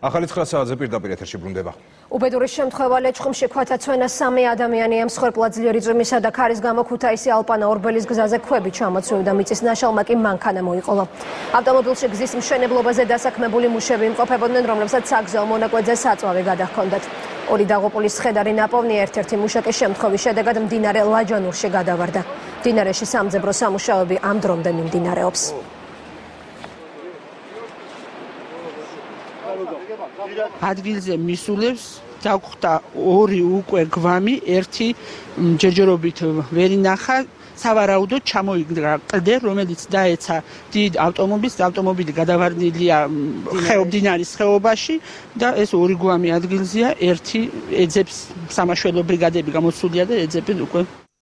ახალი 9 საათზე პირდაპირ ეთერში ბრუნდება. უბედური შემთხვევა ლეჩხუმში ქვათაცვენა სამი ადამიანი ემსხვერპლა ძლიერი წვიმისა და ქარის გამო ქუთაისი ალპანა ორბელის გზაზე ქვები ჩამოცვიდა მიწის ნაშალმა კი მანქანა მოიყოლა. ავტომობილში გზის მშენებლობაზე დასაქმებული მუშები იმყოფებოდნენ, რომლებსაც საგზაო მონაკვეთზე საწვავი გადაჰქონდათ. ორი დაღუპულის ხედარი ნაპოვნი ერთ-ერთი მუშაკის შემთხვევის შედეგად მდინარე ლაჯანურში გადავარდა. მდინარეში სამძებრო სამუშაოები ამ დრომდე მიმდინარეობს. ადგილზე მისულებს დაგხვდა ორი უკვე გვამი, ერთი ჯერჯერობით ვერი ნახა, სავარაუდოდ ჩამოიგდრა კლდე, რომელიც დაეცა დიდ ავტომობილს, ავტომობილი გადავარდნილია ხეობდინარის ხეობაში და ეს ორი გვამი ადგილზეა, ერთი ეძებს სამაშველო ბრიგადები გამოსულია და ეძებენ უკვე